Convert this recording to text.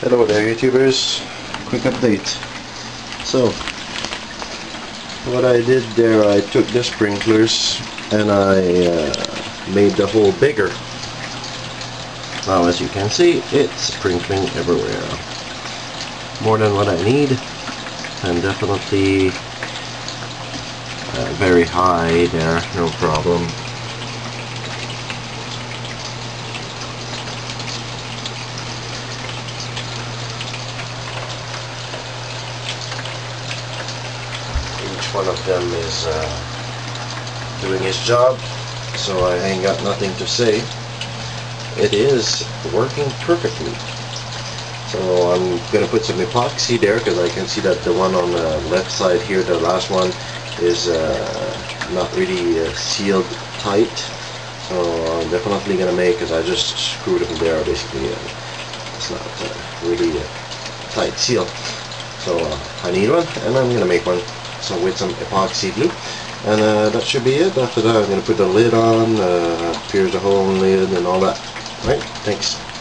Hello there YouTubers, quick update. So, what I did there, I took the sprinklers and I uh, made the hole bigger. Now as you can see, it's sprinkling everywhere. More than what I need and definitely uh, very high there, no problem. Each one of them is uh, doing his job so I ain't got nothing to say. It is working perfectly. So I'm gonna put some epoxy there because I can see that the one on the left side here the last one is uh, not really uh, sealed tight. So I'm definitely gonna make because I just screwed them there basically uh, it's not uh, really a tight seal. So uh, I need one and I'm gonna make one so with some epoxy glue and uh, that should be it. After that I'm going to put the lid on uh, pierce the hole in the lid and all that. Right? Thanks